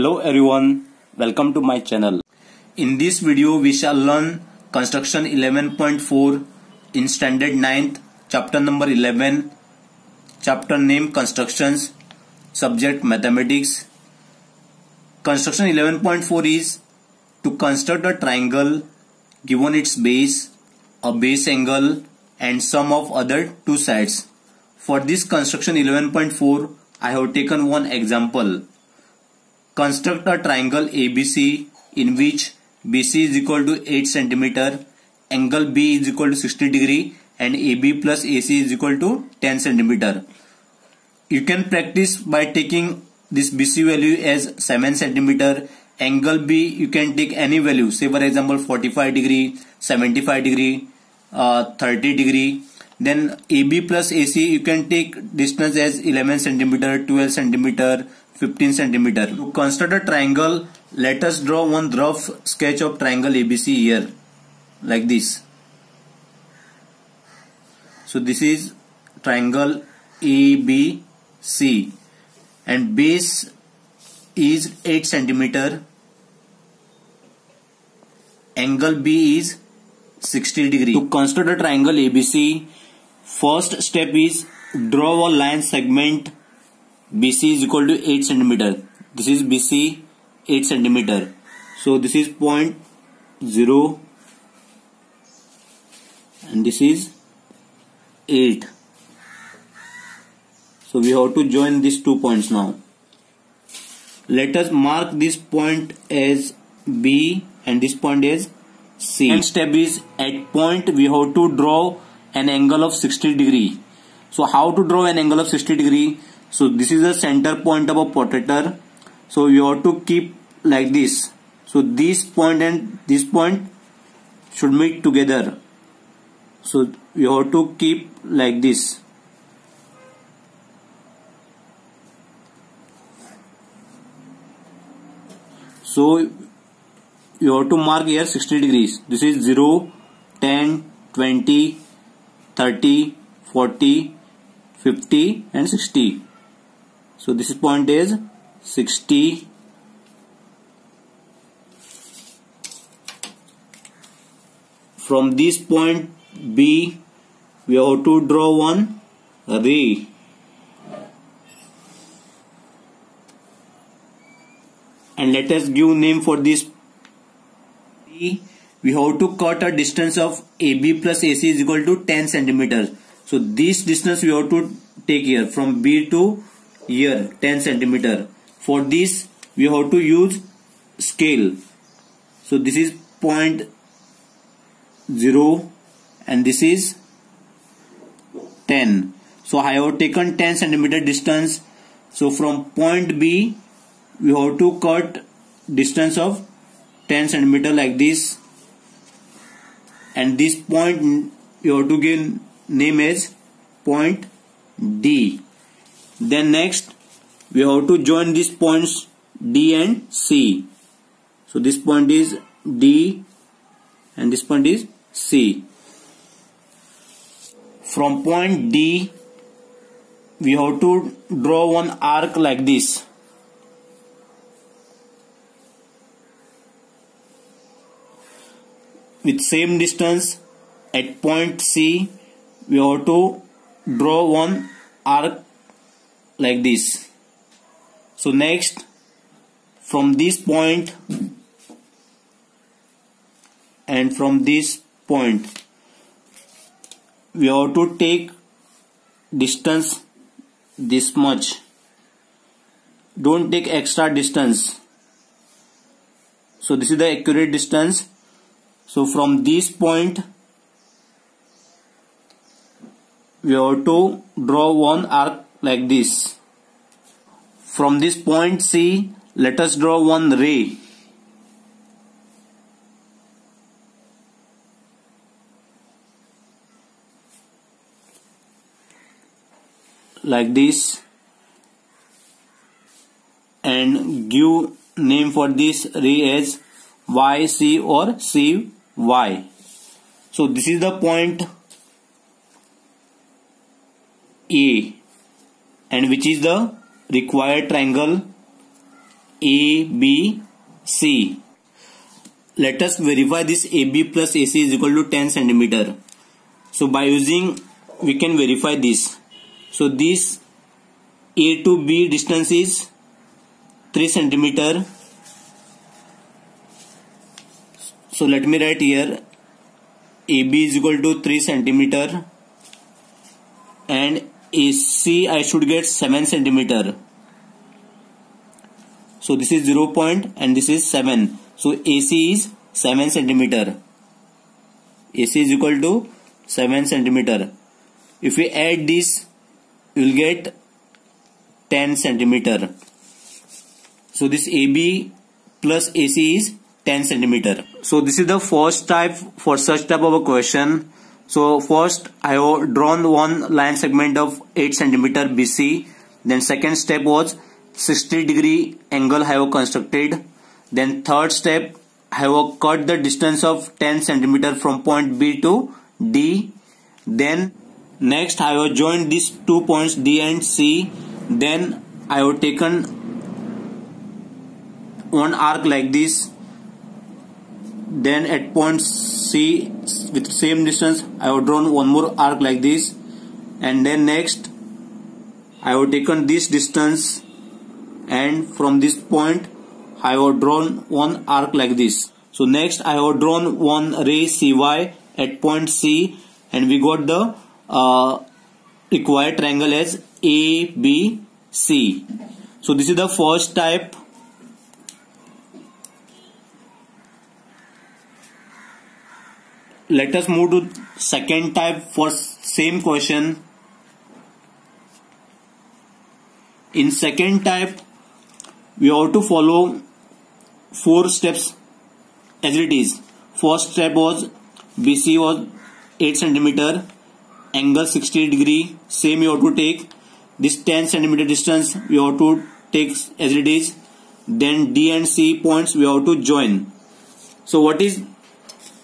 Hello everyone, welcome to my channel. In this video we shall learn construction 11.4 in standard 9th chapter number 11 chapter name constructions subject mathematics. Construction 11.4 is to construct a triangle given its base, a base angle and sum of other two sides. For this construction 11.4 I have taken one example Construct a triangle ABC in which BC is equal to 8 cm, angle B is equal to 60 degree and AB plus AC is equal to 10 cm. You can practice by taking this BC value as 7 cm, angle B you can take any value say for example 45 degree, 75 degree, uh, 30 degree then AB plus AC you can take distance as 11 cm, 12 cm, 15 centimeter. To construct a triangle, let us draw one rough sketch of triangle ABC here, like this. So this is triangle ABC and base is 8 centimeter. Angle B is 60 degree. To construct a triangle ABC, first step is draw a line segment BC is equal to 8 centimeter. This is BC 8 centimeter. So this is point 0 and this is 8. So we have to join these two points now. Let us mark this point as B and this point as C. Next step is at point we have to draw an angle of 60 degree. So how to draw an angle of 60 degree? So this is the center point of a protector so you have to keep like this. So this point and this point should meet together. So you have to keep like this. So you have to mark here 60 degrees. This is 0 10 20 30 40 50 and 60 so this point is 60 from this point B we have to draw one ray. And let us give name for this. We have to cut a distance of AB plus AC is equal to 10 centimeters. So this distance we have to take here from B to here 10 centimeter. For this we have to use scale. So this is point 0 and this is 10 so I have taken 10 centimeter distance. So from point B we have to cut distance of 10 centimeter like this. And this point you have to give name as point D then next we have to join these points D and C. So this point is D and this point is C. From point D we have to draw one arc like this. With same distance at point C we have to draw one arc like this. So next from this point and from this point we have to take distance this much. Don't take extra distance. So this is the accurate distance. So from this point we have to draw one arc like this. From this point C, let us draw one ray. Like this and give name for this ray as YC or CY. So this is the point A and which is the required triangle A, B, C. Let us verify this AB plus AC is equal to 10 centimeter. So by using we can verify this. So this A to B distance is 3 centimeter. So let me write here AB is equal to 3 centimeter and AC I should get 7 centimeter. So this is 0 point and this is 7. So AC is 7 centimeter. AC is equal to 7 centimeter. If we add this, you will get 10 centimeter. So this AB plus AC is 10 centimeter. So this is the first type for such type of a question. So first I have drawn one line segment of 8 centimeter BC. Then second step was 60 degree angle I have constructed. Then third step I have cut the distance of 10 centimeter from point B to D. Then next I have joined these two points D and C. Then I have taken one arc like this. Then at point C with same distance I have drawn one more arc like this. And then next I have taken this distance and from this point I have drawn one arc like this. So next I have drawn one ray CY at point C and we got the uh, required triangle as ABC. So this is the first type. Let us move to second type for same question. In second type, we have to follow four steps as it is. First step was BC was 8 centimeter angle 60 degree same you have to take this 10 centimeter distance we have to take as it is then D and C points we have to join so what is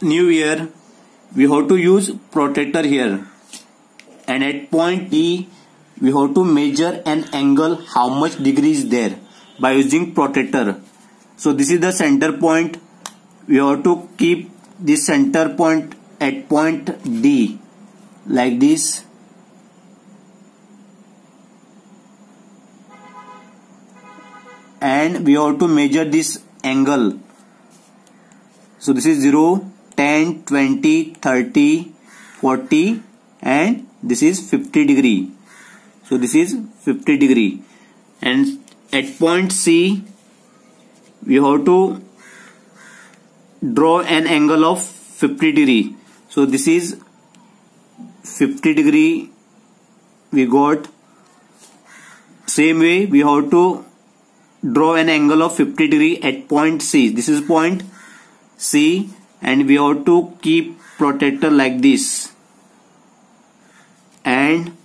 new here we have to use protractor here. And at point D we have to measure an angle how much degree is there by using protractor so this is the center point. We have to keep this center point at point D like this. And we have to measure this angle. So this is 0 10 20 30 40 and this is 50 degree. So this is 50 degree. And at point C we have to draw an angle of 50 degree. So this is 50 degree. We got same way we have to draw an angle of 50 degree at point C. This is point C and we have to keep protector like this. And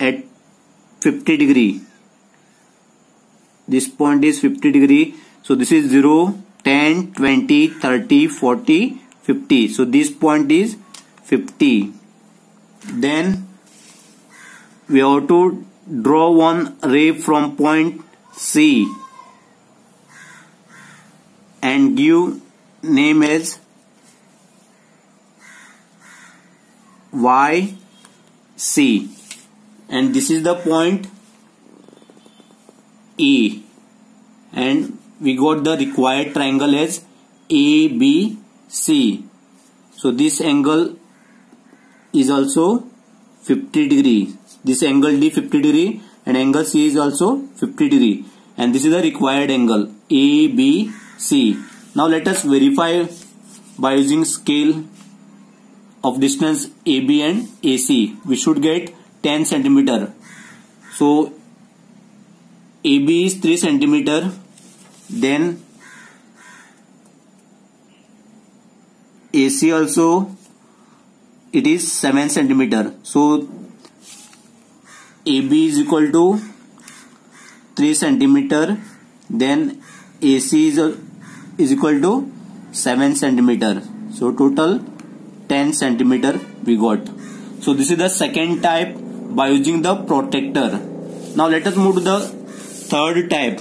at 50 degree. This point is 50 degree. So this is 0 10 20 30 40 50 so this point is 50 then we have to draw one ray from point C. And give name is YC and this is the point E. And we got the required triangle as ABC so this angle is also 50 degree. This angle D 50 degree and angle C is also 50 degree. And this is the required angle ABC now let us verify by using scale of distance AB and AC we should get 10 centimeter. So AB is 3 centimeter then AC also it is 7 centimeter. So AB is equal to 3 centimeter then AC is, is equal to seven centimeter so total ten centimeter we got so this is the second type by using the protractor now let us move to the third type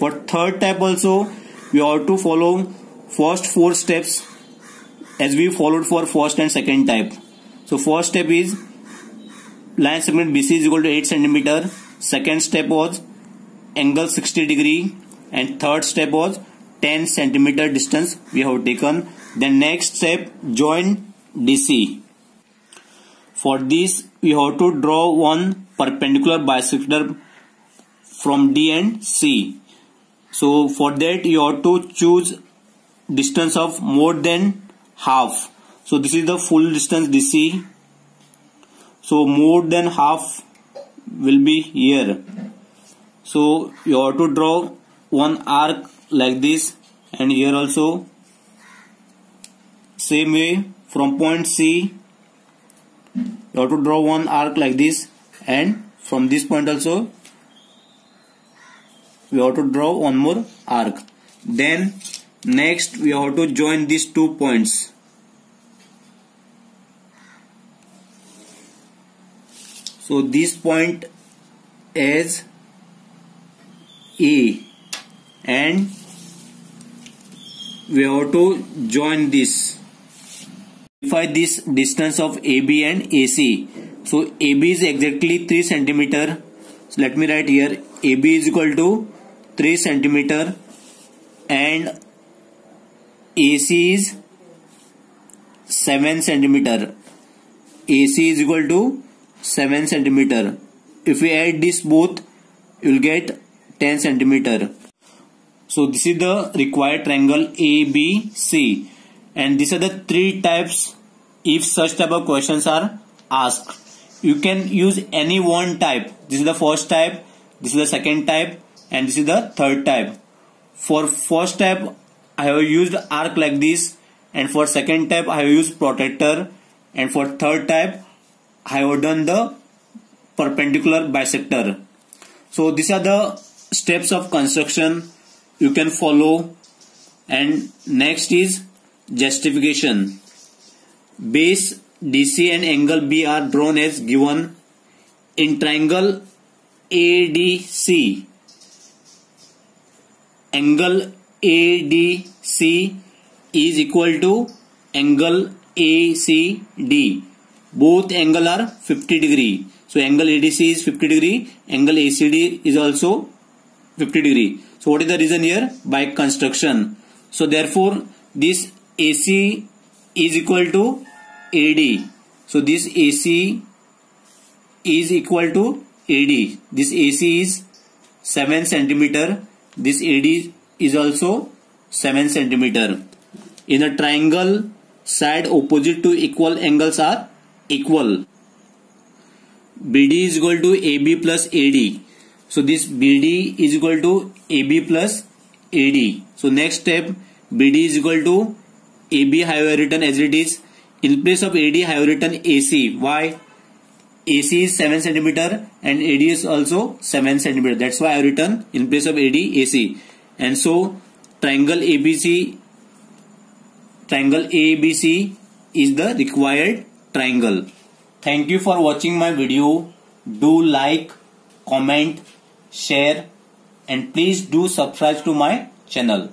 for third type also we have to follow first four steps as we followed for first and second type so first step is line segment B C is equal to eight centimeter second step was angle sixty degree and third step was 10 centimeter distance we have taken. Then next step join DC. For this we have to draw one perpendicular bisector from D and C. So for that you have to choose distance of more than half. So this is the full distance DC. So more than half will be here. So you have to draw one arc like this. And here also same way from point C you have to draw one arc like this. And from this point also we have to draw one more arc. Then next we have to join these two points. So this point is A and we have to join this Verify this distance of AB and AC. So AB is exactly 3 centimeter. So let me write here AB is equal to 3 centimeter and AC is 7 centimeter. AC is equal to 7 centimeter. If we add this both, you will get 10 centimeter. So this is the required triangle ABC and these are the three types if such type of questions are asked. You can use any one type. This is the first type this is the second type and this is the third type. For first type I have used arc like this. And for second type I have used protractor and for third type I have done the perpendicular bisector. So these are the steps of construction you can follow and next is Justification Base DC and angle B are drawn as given in triangle ADC. Angle ADC is equal to angle ACD. Both angle are 50 degree. So angle ADC is 50 degree. Angle ACD is also 50 degree. So what is the reason here? By construction. So therefore this AC is equal to AD. So this AC is equal to AD. This AC is 7 centimeter. This AD is also 7 centimeter. In a triangle, side opposite to equal angles are equal. BD is equal to AB plus AD. So this BD is equal to AB plus AD. So next step BD is equal to AB I have written as it is. In place of AD I have written AC. Why? AC is 7 centimeter and AD is also 7 centimeter. That's why I have written in place of AD AC. And so triangle ABC triangle ABC is the required triangle. Thank you for watching my video. Do like, comment, share and please do subscribe to my channel.